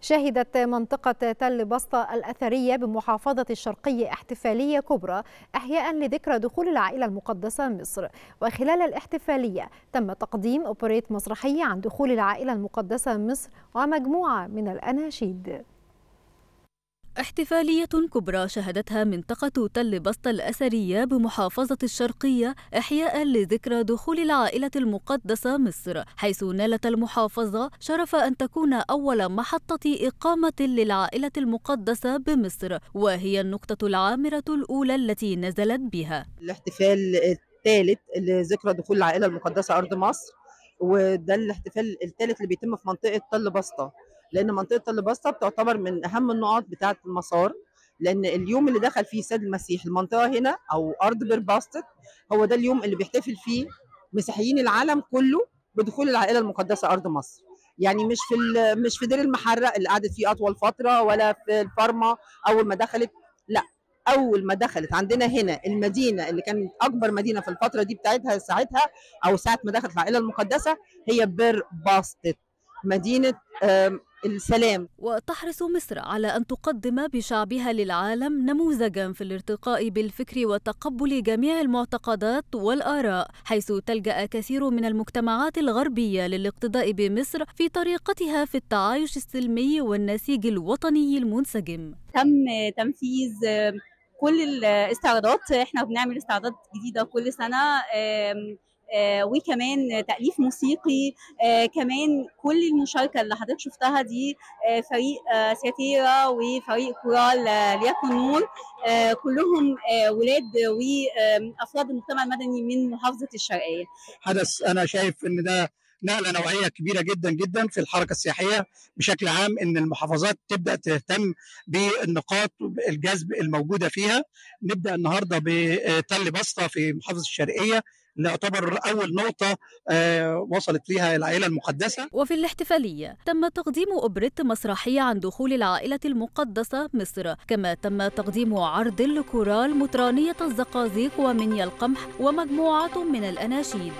شهدت منطقة تل بسطة الأثرية بمحافظة الشرقية احتفالية كبرى إحياء لذكرى دخول العائلة المقدسة مصر. وخلال الاحتفالية تم تقديم أوبريت مسرحية عن دخول العائلة المقدسة مصر ومجموعة من الأناشيد. احتفالية كبرى شهدتها منطقة تل بسط الأثرية بمحافظة الشرقية إحياء لذكرى دخول العائلة المقدسة مصر حيث نالت المحافظة شرف أن تكون أول محطة إقامة للعائلة المقدسة بمصر وهي النقطة العامرة الأولى التي نزلت بها. الاحتفال الثالث لذكرى دخول العائلة المقدسة أرض مصر وده الاحتفال الثالث اللي بيتم في منطقة تل بسطة لأن منطقة تل بسطة بتعتبر من أهم النقط بتاعة المسار لأن اليوم اللي دخل فيه السيد المسيح المنطقة هنا أو أرض بيرباستت هو ده اليوم اللي بيحتفل فيه مسيحيين العالم كله بدخول العائلة المقدسة أرض مصر. يعني مش في مش في دير المحرق اللي قعدت فيه أطول فترة ولا في الفارما أول ما دخلت لا أول ما دخلت عندنا هنا المدينة اللي كانت أكبر مدينة في الفترة دي بتاعتها ساعتها أو ساعة ما دخلت العائلة المقدسة هي بير باستت مدينة السلام. وتحرص مصر على أن تقدم بشعبها للعالم نموذجا في الارتقاء بالفكر وتقبل جميع المعتقدات والآراء حيث تلجأ كثير من المجتمعات الغربية للاقتداء بمصر في طريقتها في التعايش السلمي والنسيج الوطني المنسجم. تم تنفيذ كل الاستعراضات إحنا بنعمل استعراضات جديدة كل سنة آه وكمان تأليف موسيقي آه كمان كل المشاركة اللي حضرتك شفتها دي آه فريق ساتيرا وفريق كورال ليكن نور كلهم ولاد وأفراد المجتمع المدني من محافظة الشرقية. حدث أنا شايف إن ده نقله نوعية كبيرة جدا جدا في الحركة السياحية بشكل عام إن المحافظات تبدأ تهتم بالنقاط الجذب الموجودة فيها. نبدأ النهارده بتل بسطه في محافظة الشرقية اللي يعتبر أول نقطة آه وصلت ليها العائلة المقدسة. وفي الاحتفالية تم تقديم اوبريت مسرحية عن دخول العائلة المقدسة مصر كما تم تقديم عرض لكورال مطرانيه الزقازيق ومنيا القمح ومجموعه من الأناشيد.